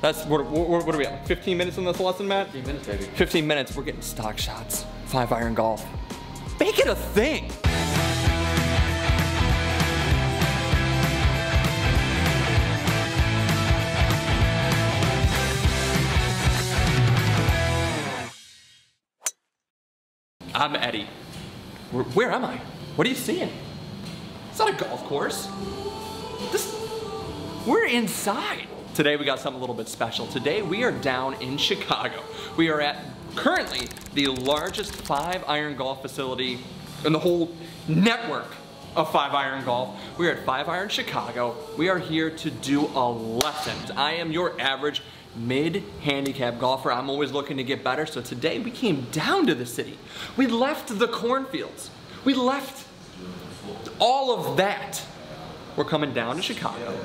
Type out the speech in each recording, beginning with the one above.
That's, what, what, what are we at, like 15 minutes in this lesson, Matt? 15 minutes, baby. 15 minutes, we're getting stock shots. Five iron golf. Make it a thing. I'm Eddie. Where, where am I? What are you seeing? It's not a golf course. This, we're inside. Today we got something a little bit special. Today we are down in Chicago. We are at currently the largest five iron golf facility in the whole network of Five Iron Golf. We are at Five Iron Chicago. We are here to do a lesson. I am your average mid-handicap golfer. I'm always looking to get better. So today we came down to the city. We left the cornfields. We left all of that. We're coming down to Chicago.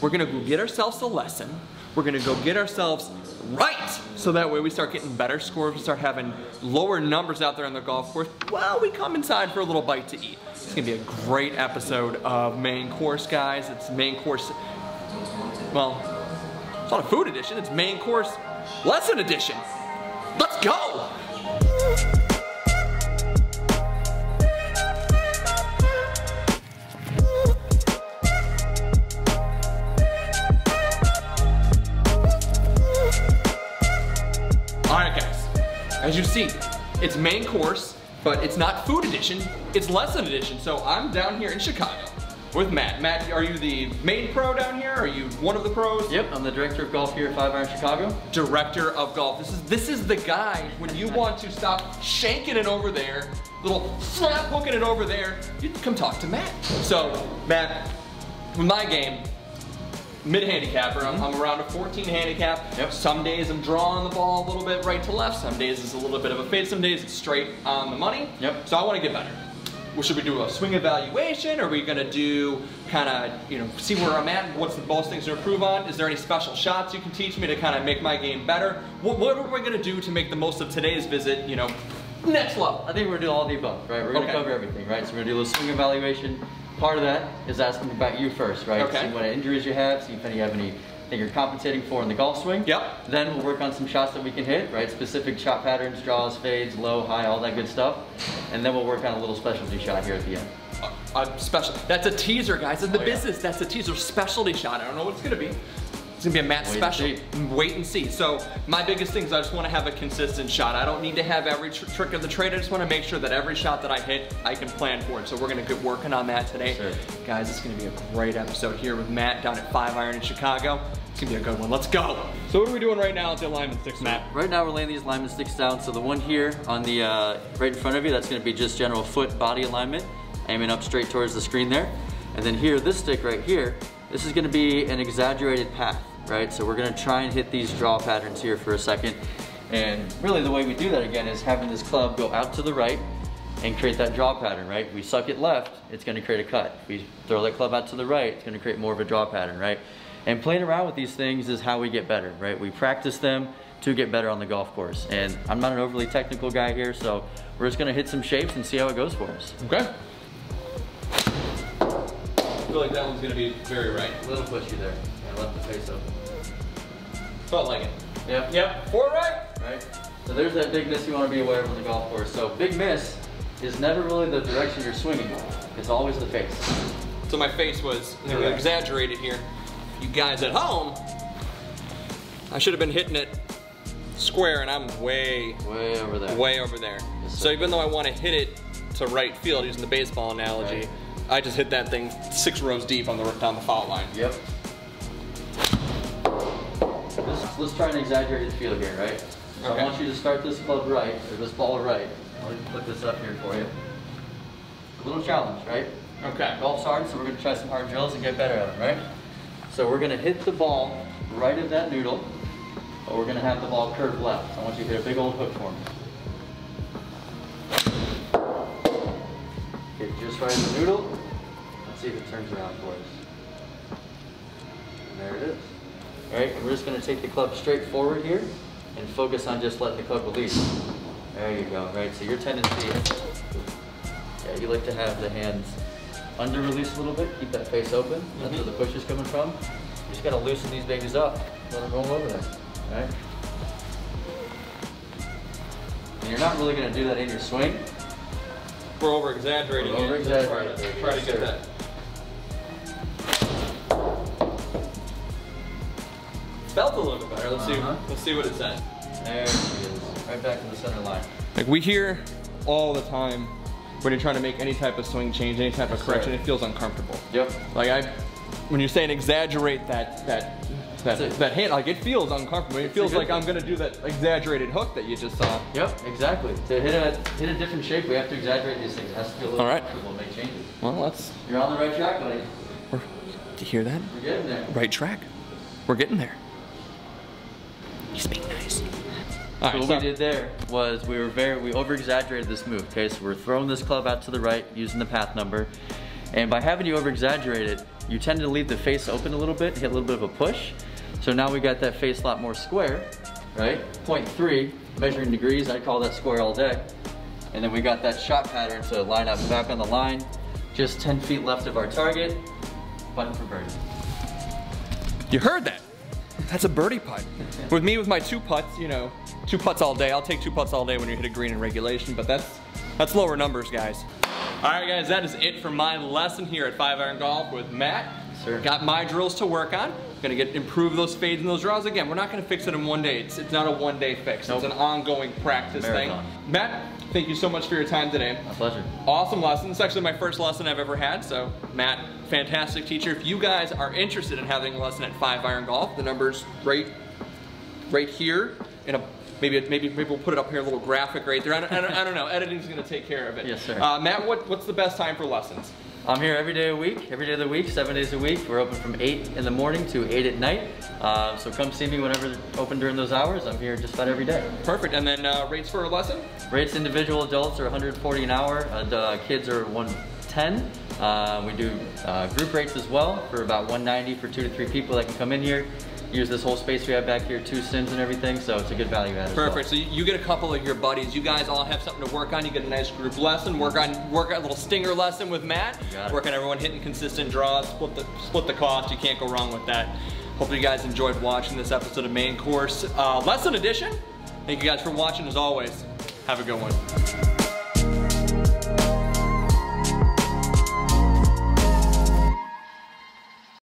We're gonna go get ourselves a lesson. We're gonna go get ourselves right. So that way we start getting better scores, we start having lower numbers out there on the golf course while we come inside for a little bite to eat. It's gonna be a great episode of Main Course, guys. It's Main Course, well, it's not a food edition, it's Main Course Lesson Edition. Let's go! You see, it's main course, but it's not food edition, it's lesson edition. So I'm down here in Chicago with Matt. Matt, are you the main pro down here? Are you one of the pros? Yep, I'm the director of golf here at Five Iron Chicago. Director of golf. This is this is the guy when you want to stop shanking it over there, little slap hooking it over there, you come talk to Matt. So, Matt, with my game, mid-handicapper. I'm, I'm around a 14 handicap. Yep. Some days I'm drawing the ball a little bit right to left. Some days it's a little bit of a fade. Some days it's straight on the money. Yep. So I want to get better. Well, should we do a swing evaluation? Are we gonna do kind of, you know, see where I'm at? What's the most things to improve on? Is there any special shots you can teach me to kind of make my game better? What, what are we gonna do to make the most of today's visit, you know, next level? I think we're gonna do all the above, right? We're gonna Okay. cover everything, right? So we're gonna do a little swing evaluation. Part of that is asking about you first, right? Okay. See what injuries you have, see if any you have any that you're compensating for in the golf swing. Yep. Then we'll work on some shots that we can hit, right? Specific shot patterns, draws, fades, low, high, all that good stuff. And then we'll work on a little specialty shot here at the end. A, a special. That's a teaser, guys. In the Oh, yeah. business, that's a teaser specialty shot. I don't know what it's gonna be. It's gonna be a Matt Wait special. see. Wait and see. So my biggest thing is I just want to have a consistent shot. I don't need to have every tr trick of the trade. I just want to make sure that every shot that I hit, I can plan for it. So we're gonna get working on that today, Sure. guys. It's gonna be a great episode here with Matt down at Five Iron in Chicago. It's gonna be a good one. Let's go. So what are we doing right now at the alignment sticks, Matt? Right now we're laying these alignment sticks down. So the one here on the, uh, right in front of you, that's gonna be just general foot body alignment, aiming up straight towards the screen there. And then here, this stick right here, this is gonna be an exaggerated path, right? So we're gonna try and hit these draw patterns here for a second. And really the way we do that again is having this club go out to the right and create that draw pattern, right? We suck it left, it's gonna create a cut. We throw that club out to the right, it's gonna create more of a draw pattern, right? And playing around with these things is how we get better, right? We practice them to get better on the golf course. And I'm not an overly technical guy here, so we're just gonna hit some shapes and see how it goes for us. Okay. I feel like that one's gonna be very right. A little pushy there. I left the face open. Felt like it. Yep. Yep. Fore right. Right? So there's that big miss you wanna be aware of on the golf course. So big miss is never really the direction you're swinging. It's always the face. So my face was Correct. exaggerated here. You guys at home, I should have been hitting it square and I'm way, Way over there. way over there. Yes, So even though I want to hit it to right field using the baseball analogy, Right. I just hit that thing six rows deep on the down the foul line. Yep. Let's, let's try an exaggerated feel here, right? So Okay. I want you to start this club right, or this ball right. Me put this up here for you. A little challenge, right? Okay. Golf's hard, so we're gonna try some hard drills and get better at them, right? So we're gonna hit the ball right of that noodle, but we're gonna have the ball curve left. I want you to hit a big old hook for me. Get just right in the noodle. Let's see if it turns around for us. And there it is. All right, and we're just gonna take the club straight forward here and focus on just letting the club release. There you go, right? So your tendency, yeah, you like to have the hands under release a little bit, keep that face open. That's mm-hmm. where the push is coming from. You just gotta loosen these babies up. let them roll over there. All right. And you're not really gonna do that in your swing. We're over exaggerating. We're over-exaggerating. Try to, try to get that. A little bit better. Let's see. Uh-huh. Let's see what it says. There she is. Right back to the center line. Like we hear all the time when you're trying to make any type of swing change, any type of correction, it feels uncomfortable. Yep. Like I, when you're saying exaggerate that that that That's it. that hit, like it feels uncomfortable. It feels good like I'm gonna do that exaggerated hook that you just saw. Yep, exactly. To hit a hit a different shape, we have to exaggerate these things. It has to feel a little All right. comfortable, make changes. Well, let's. You're on the right track, buddy. We're, do you hear that? We're getting there. Right track. We're getting there. He's being nice. All So right, what so we did there was we were very we over exaggerated this move. Okay, so we're throwing this club out to the right using the path number, and by having you over exaggerate it, you tend to leave the face open a little bit, hit a little bit of a push. So now we got that face a lot more square, right? Point three, measuring degrees. I call that square all day. And then we got that shot pattern to line up back on the line, just 10 feet left of our target, button for birdie. You heard that? That's a birdie putt. With me, with my two putts, you know, two putts all day. I'll take two putts all day when you hit a green in regulation, but that's that's lower numbers, guys. All right, guys, that is it for my lesson here at Five Iron Golf with Matt. Sir. Got my drills to work on. Gonna get improve those fades and those draws. Again, we're not gonna fix it in one day. It's, it's not a one day fix. Nope. It's an ongoing practice Marathon. thing. Matt, thank you so much for your time today. My pleasure. Awesome lesson. It's actually my first lesson I've ever had. So, Matt, fantastic teacher. If you guys are interested in having a lesson at Five Iron Golf, the number's right, right here. In a maybe maybe maybe we'll put it up here, a little graphic right there. I don't, I don't, I don't know. Editing's gonna take care of it. Yes, sir. Uh, Matt, what, what's the best time for lessons? I'm here every day a week, every day of the week, seven days a week. We're open from 8 in the morning to 8 at night. Uh, so come see me whenever open during those hours. I'm here just about every day. Perfect. And then uh, rates for a lesson? Rates individual adults are 140 an hour, and uh, kids are 110. Uh, we do uh, group rates as well for about 190 for two to three people that can come in here. Use this whole space we have back here, two sims and everything, so it's a good value add as well. Perfect. So you, get a couple of your buddies. You guys all have something to work on. You get a nice group lesson. Work on work on a little stinger lesson with Matt. You got it. Work on everyone hitting consistent draws. Split the split the cost. You can't go wrong with that. Hopefully you guys enjoyed watching this episode of Main Course uh, Lesson Edition. Thank you guys for watching as always. Have a good one.